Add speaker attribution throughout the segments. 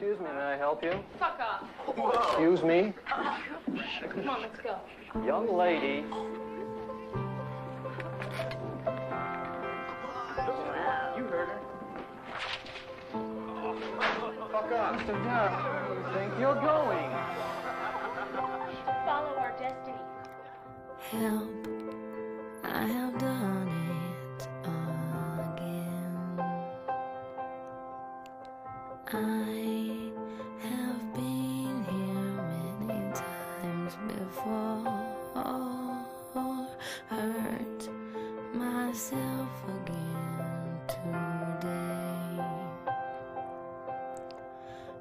Speaker 1: Excuse me, may I help you?
Speaker 2: Fuck off.
Speaker 1: Excuse me?
Speaker 2: Come on, let's go.
Speaker 1: Young lady. You heard her. Fuck off. Mr. Duff, where do you think you're going?
Speaker 2: Follow our destiny.
Speaker 3: Help, I have done it again. I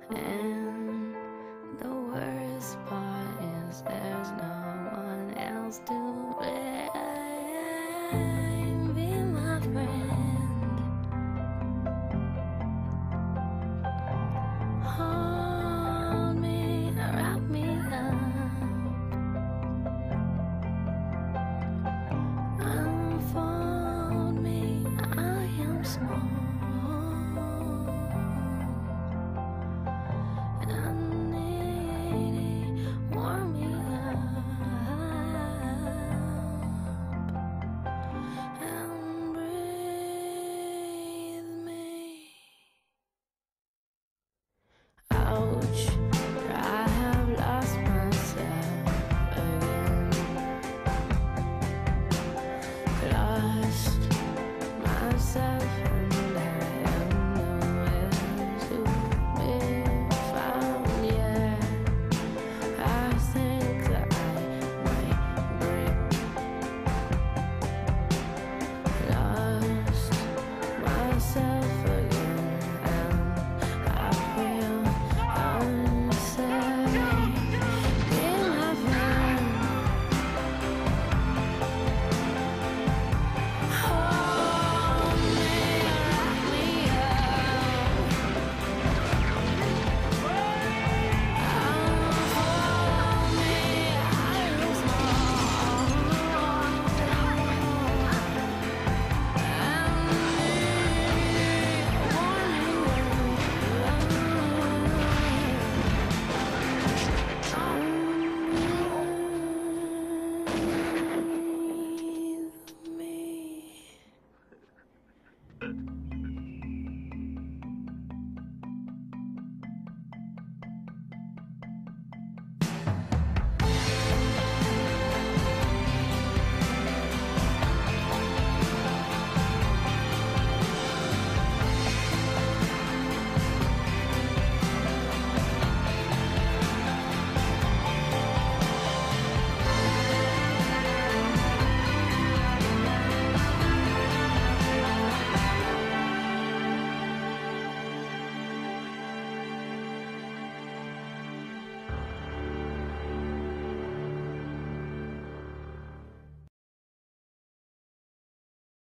Speaker 3: And the worst part is there's no myself.